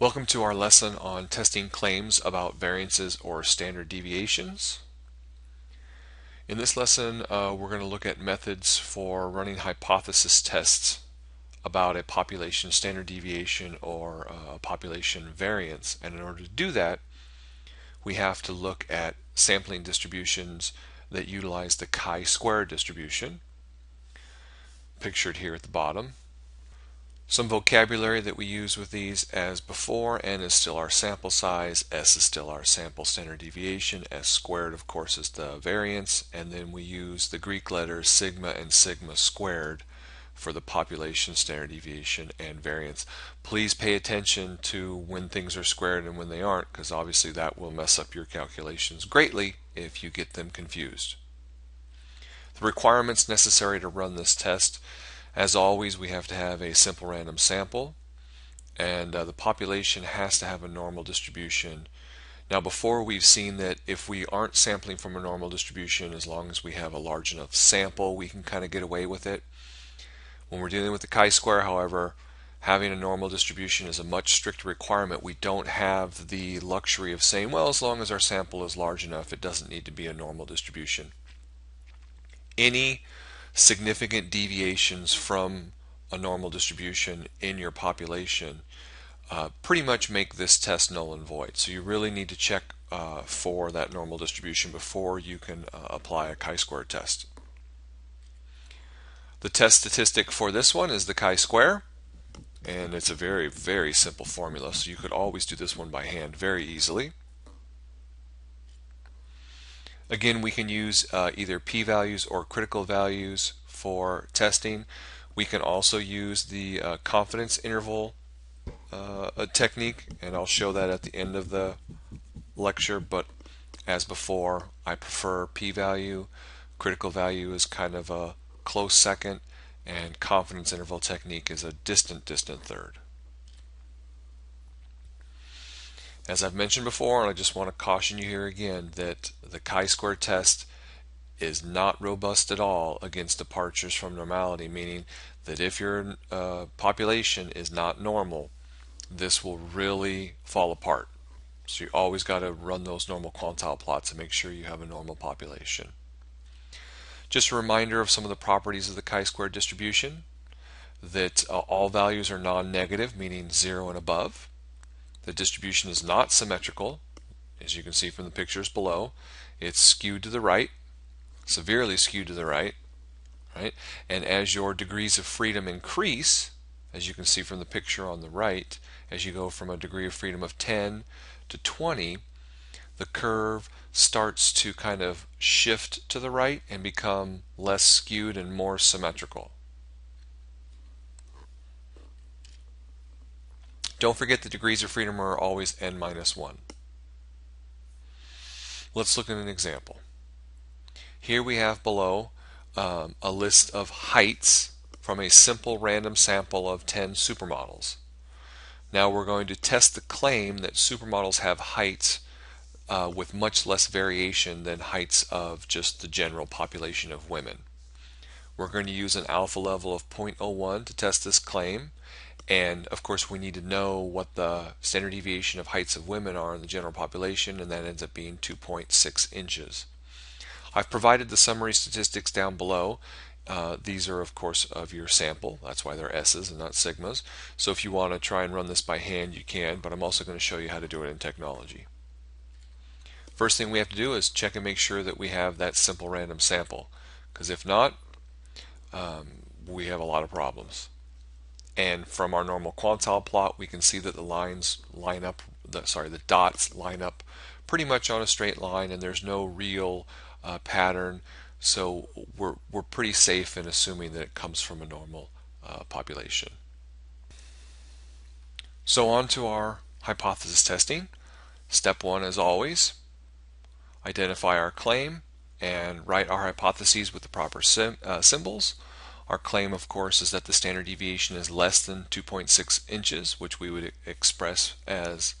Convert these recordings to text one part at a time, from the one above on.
Welcome to our lesson on testing claims about variances or standard deviations. In this lesson, uh, we're going to look at methods for running hypothesis tests about a population standard deviation or uh, a population variance. And in order to do that, we have to look at sampling distributions that utilize the chi-square distribution, pictured here at the bottom. Some vocabulary that we use with these as before, n is still our sample size, s is still our sample standard deviation, s squared of course is the variance, and then we use the Greek letters sigma and sigma squared for the population standard deviation and variance. Please pay attention to when things are squared and when they aren't because obviously that will mess up your calculations greatly if you get them confused. The requirements necessary to run this test as always, we have to have a simple random sample, and uh, the population has to have a normal distribution. Now, before we've seen that if we aren't sampling from a normal distribution, as long as we have a large enough sample, we can kind of get away with it. When we're dealing with the chi-square, however, having a normal distribution is a much stricter requirement. We don't have the luxury of saying, well, as long as our sample is large enough, it doesn't need to be a normal distribution. Any significant deviations from a normal distribution in your population uh, pretty much make this test null and void. So you really need to check uh, for that normal distribution before you can uh, apply a chi-square test. The test statistic for this one is the chi-square and it's a very very simple formula so you could always do this one by hand very easily. Again, we can use uh, either p-values or critical values for testing. We can also use the uh, confidence interval uh, technique, and I'll show that at the end of the lecture, but as before, I prefer p-value. Critical value is kind of a close second, and confidence interval technique is a distant, distant third. As I've mentioned before, and I just want to caution you here again, that the chi-square test is not robust at all against departures from normality, meaning that if your uh, population is not normal, this will really fall apart. So you always got to run those normal quantile plots to make sure you have a normal population. Just a reminder of some of the properties of the chi-square distribution, that uh, all values are non-negative, meaning 0 and above. The distribution is not symmetrical, as you can see from the pictures below. It's skewed to the right, severely skewed to the right, right? And as your degrees of freedom increase, as you can see from the picture on the right, as you go from a degree of freedom of 10 to 20, the curve starts to kind of shift to the right and become less skewed and more symmetrical. Don't forget the degrees of freedom are always n minus 1. Let's look at an example. Here we have below um, a list of heights from a simple random sample of 10 supermodels. Now we're going to test the claim that supermodels have heights uh, with much less variation than heights of just the general population of women. We're going to use an alpha level of 0.01 to test this claim and of course, we need to know what the standard deviation of heights of women are in the general population, and that ends up being 2.6 inches. I've provided the summary statistics down below. Uh, these are, of course, of your sample. That's why they're S's and not sigmas. So if you want to try and run this by hand, you can, but I'm also going to show you how to do it in technology. First thing we have to do is check and make sure that we have that simple random sample, because if not, um, we have a lot of problems. And from our normal quantile plot, we can see that the lines line up, the, sorry, the dots line up pretty much on a straight line and there's no real uh, pattern. So we're, we're pretty safe in assuming that it comes from a normal uh, population. So on to our hypothesis testing. Step one, as always, identify our claim and write our hypotheses with the proper uh, symbols. Our claim, of course, is that the standard deviation is less than 2.6 inches, which we would express as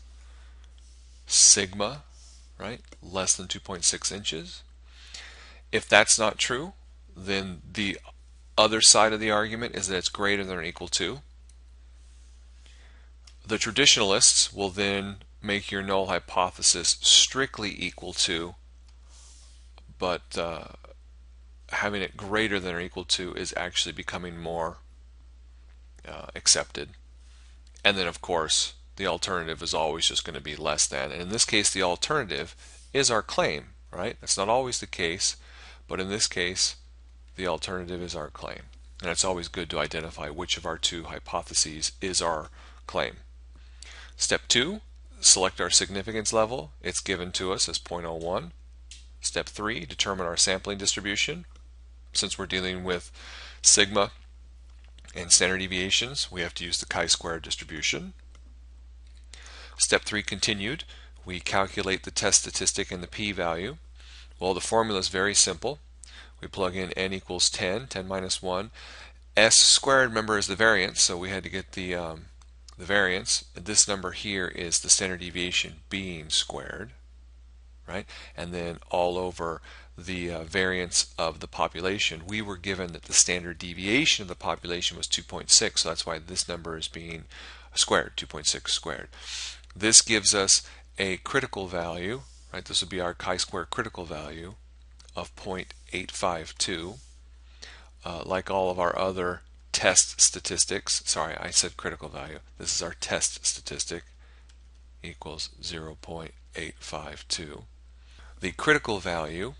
sigma, right? Less than 2.6 inches. If that's not true, then the other side of the argument is that it's greater than or equal to. The traditionalists will then make your null hypothesis strictly equal to, but uh, having it greater than or equal to is actually becoming more uh, accepted. And then, of course, the alternative is always just going to be less than. And in this case, the alternative is our claim, right? That's not always the case, but in this case, the alternative is our claim. And it's always good to identify which of our two hypotheses is our claim. Step two, select our significance level. It's given to us as 0.01. Step three, determine our sampling distribution. Since we're dealing with sigma and standard deviations, we have to use the chi-square distribution. Step three continued, we calculate the test statistic and the p-value. Well, the formula is very simple. We plug in n equals 10, 10 minus 1. S squared, remember, is the variance, so we had to get the, um, the variance. This number here is the standard deviation being squared, right? And then all over the uh, variance of the population, we were given that the standard deviation of the population was 2.6, so that's why this number is being squared, 2.6 squared. This gives us a critical value, right? This would be our chi-square critical value of 0.852. Uh, like all of our other test statistics, sorry, I said critical value. This is our test statistic equals 0.852. The critical value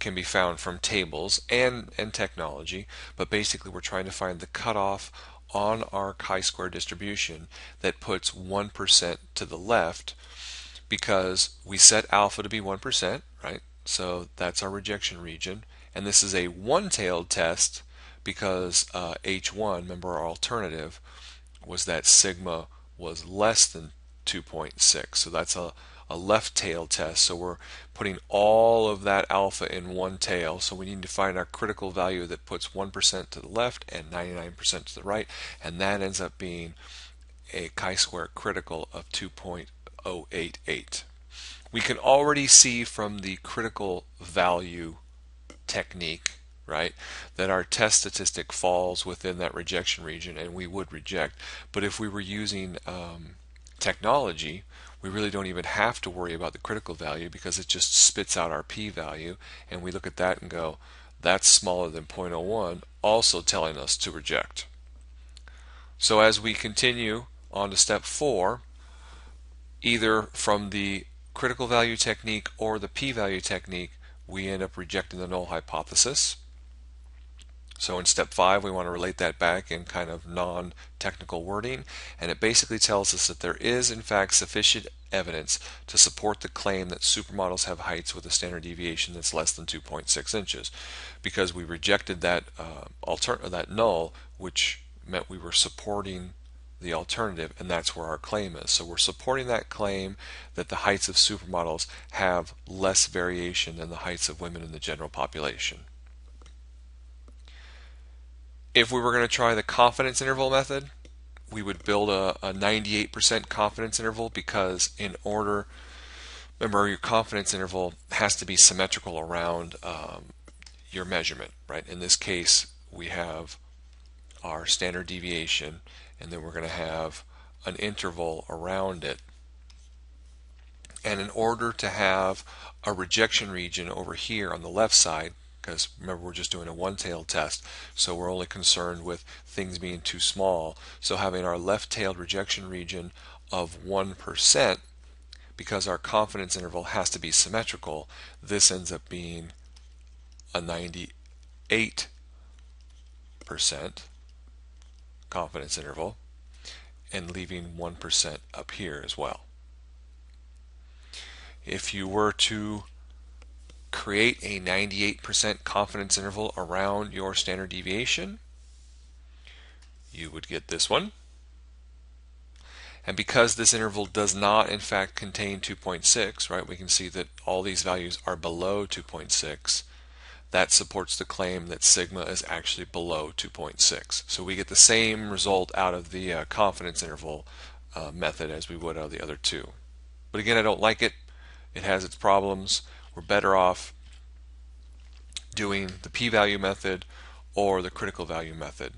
can be found from tables and, and technology, but basically we're trying to find the cutoff on our chi-square distribution that puts 1% to the left because we set alpha to be 1%, right? So that's our rejection region. And this is a one-tailed test because uh, H1, remember our alternative, was that sigma was less than 2.6. So that's a a left tail test. So we're putting all of that alpha in one tail. So we need to find our critical value that puts 1% to the left and 99% to the right. And that ends up being a chi-square critical of 2.088. We can already see from the critical value technique right? That our test statistic falls within that rejection region and we would reject. But if we were using um, technology, we really don't even have to worry about the critical value because it just spits out our p-value and we look at that and go, that's smaller than 0.01, also telling us to reject. So as we continue on to step four, either from the critical value technique or the p-value technique, we end up rejecting the null hypothesis. So in step five, we want to relate that back in kind of non-technical wording, and it basically tells us that there is in fact sufficient evidence to support the claim that supermodels have heights with a standard deviation that's less than 2.6 inches, because we rejected that uh, alter that null, which meant we were supporting the alternative, and that's where our claim is. So we're supporting that claim that the heights of supermodels have less variation than the heights of women in the general population. If we were going to try the confidence interval method, we would build a, a 98% confidence interval because in order, remember your confidence interval has to be symmetrical around um, your measurement, right? In this case, we have our standard deviation and then we're going to have an interval around it. And in order to have a rejection region over here on the left side, because remember we're just doing a one-tailed test so we're only concerned with things being too small. So having our left-tailed rejection region of 1% because our confidence interval has to be symmetrical this ends up being a 98% confidence interval and leaving 1% up here as well. If you were to create a 98% confidence interval around your standard deviation, you would get this one. And because this interval does not in fact contain 2.6, right, we can see that all these values are below 2.6. That supports the claim that sigma is actually below 2.6. So we get the same result out of the uh, confidence interval uh, method as we would out of the other two. But again, I don't like it. It has its problems we're better off doing the p-value method or the critical value method.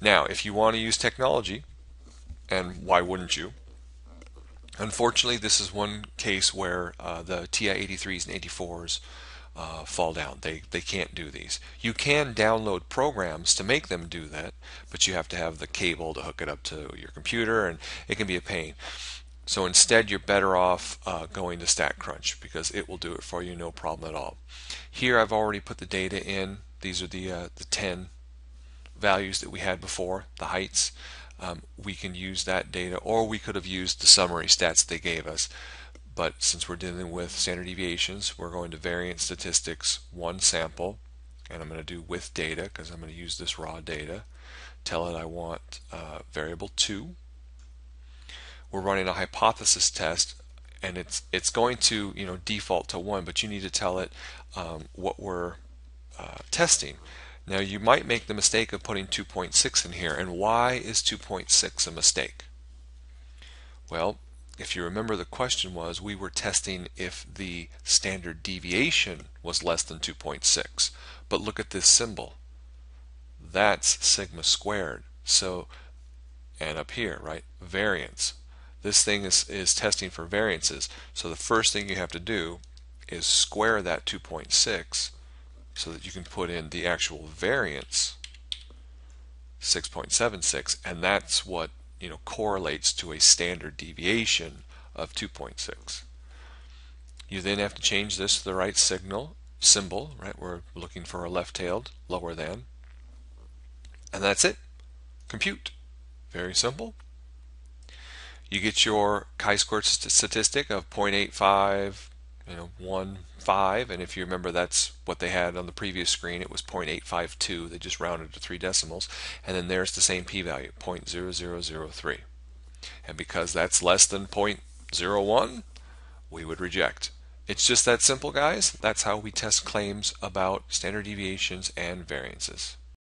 Now, if you want to use technology and why wouldn't you? Unfortunately, this is one case where uh, the TI-83s and 84s uh, fall down. They, they can't do these. You can download programs to make them do that, but you have to have the cable to hook it up to your computer, and it can be a pain. So instead, you're better off uh, going to StatCrunch because it will do it for you, no problem at all. Here, I've already put the data in. These are the uh, the 10 values that we had before, the heights. Um, we can use that data, or we could have used the summary stats they gave us. But since we're dealing with standard deviations, we're going to variance statistics, one sample, and I'm going to do with data because I'm going to use this raw data. Tell it I want uh, variable 2 we're running a hypothesis test and it's it's going to you know default to one but you need to tell it um, what we're uh, testing. Now you might make the mistake of putting 2.6 in here and why is 2.6 a mistake? Well if you remember the question was we were testing if the standard deviation was less than 2.6 but look at this symbol. That's sigma squared. So and up here right variance this thing is, is testing for variances. So the first thing you have to do is square that 2.6 so that you can put in the actual variance 6.76 and that's what you know correlates to a standard deviation of 2.6. You then have to change this to the right signal symbol, right? We're looking for a left-tailed lower than. And that's it. Compute. Very simple you get your chi-squared statistic of 0.85, you know, 1, 5, and if you remember that's what they had on the previous screen, it was 0.852, they just rounded to three decimals, and then there's the same p-value, 0.0003. And because that's less than 0.01, we would reject. It's just that simple, guys. That's how we test claims about standard deviations and variances.